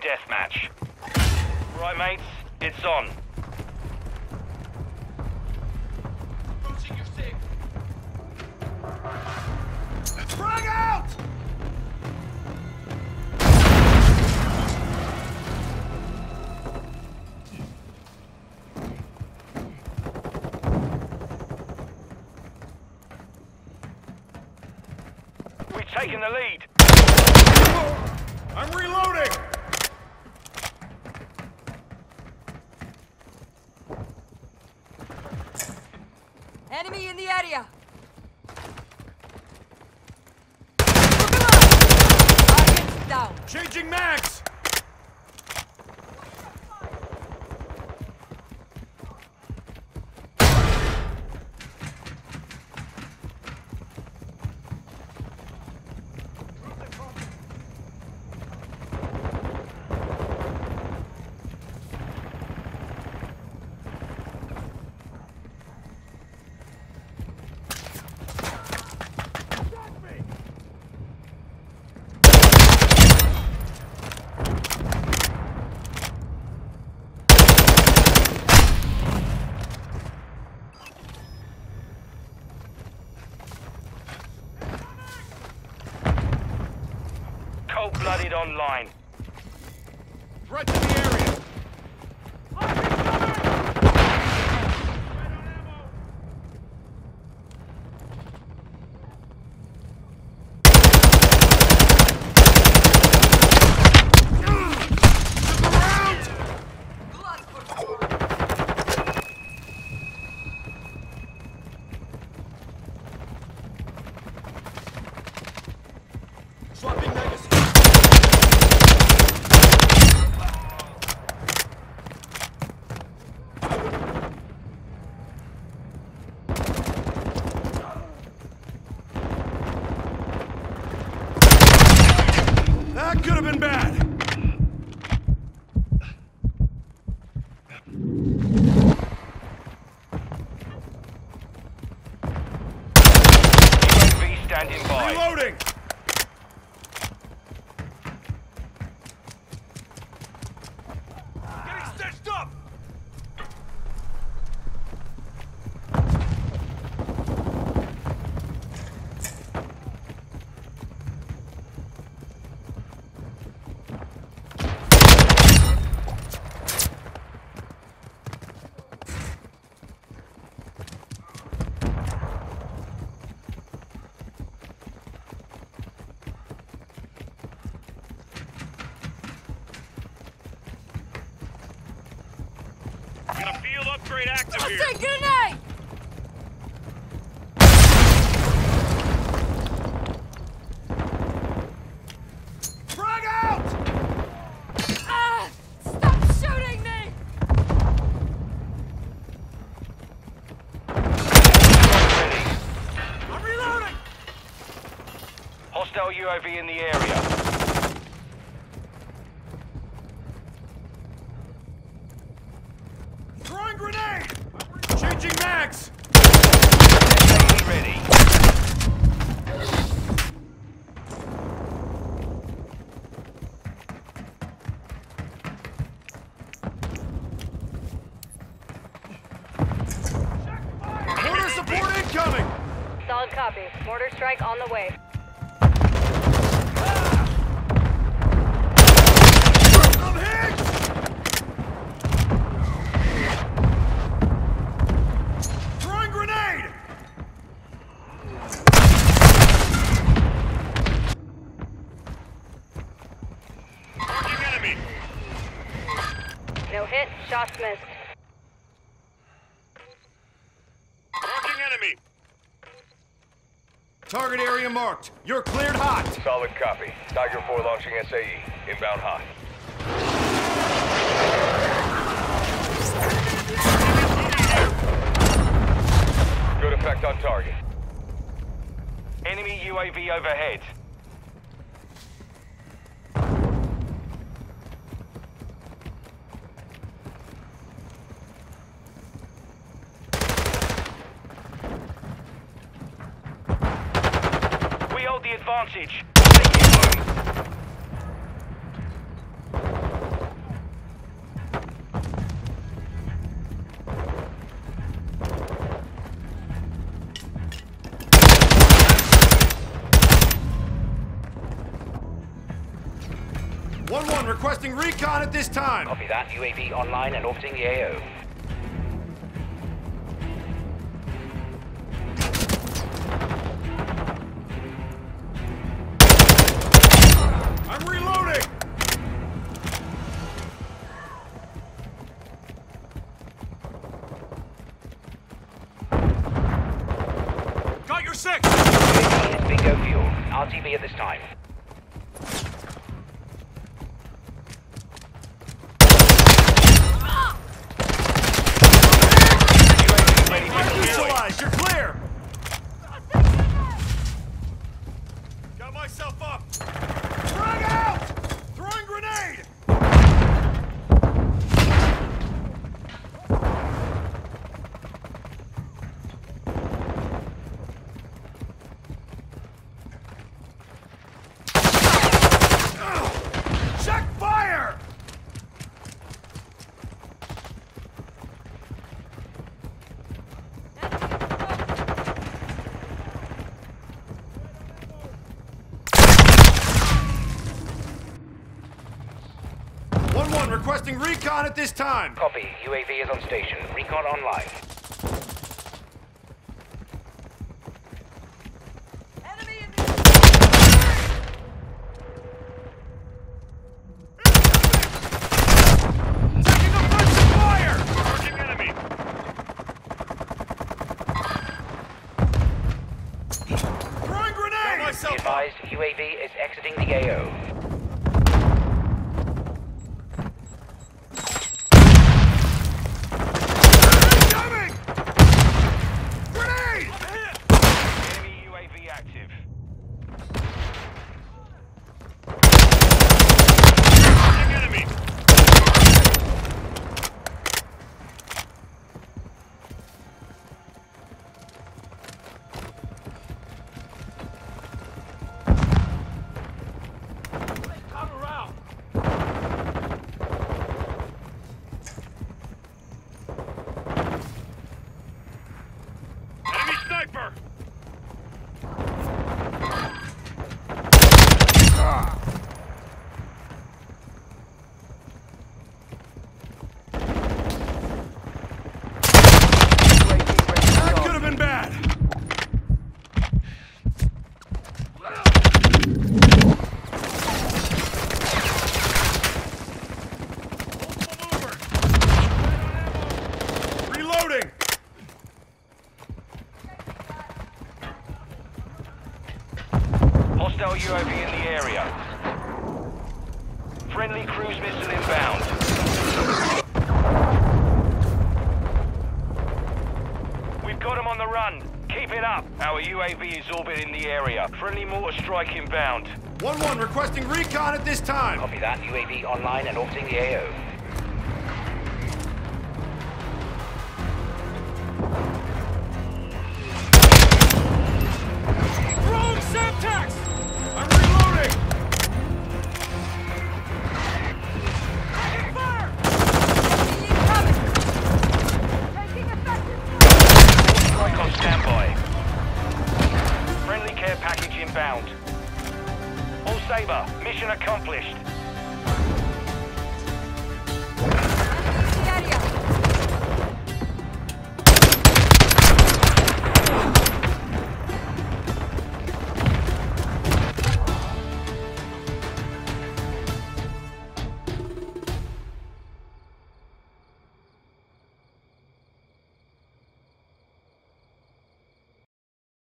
Team deathmatch. Right, mates, it's on. Frag out! We've taken the lead. I'm reloading! Enemy in the area! Target's down. Changing mags! Cold-blooded online. To the area! Standing by. Reloading! Got a field upgrade active Tossing grenade! Frag out! Ah! Stop shooting me! Ready. I'm reloading! Hostile UAV in the area. Changing ready. Mortar support incoming! Solid copy. Mortar strike on the way. I'm hit! Throwing grenade! Marking enemy. No hit. Shots missed. Marking enemy. Target area marked. You're cleared hot. Solid copy. Tiger 4 launching SAE. Inbound hot. Good effect on target. Enemy UAV overhead. advantage. One-one requesting recon at this time. Copy that. UAV online and orbiting the AO. Six! Bingo fuel. RTB at this time. Requesting recon at this time. Copy. UAV is on station. Recon online. Enemy in the Taking offensive fire. Charging enemy. Throwing grenade. Got Be myself up. advised, UAV is exiting the AO. Hostile UAV in the area. Friendly cruise missile inbound. We've got them on the run. Keep it up. Our UAV is orbiting the area. Friendly mortar strike inbound. 1-1 requesting recon at this time. Copy that. UAV online and orbiting the AO. Wrong syntax!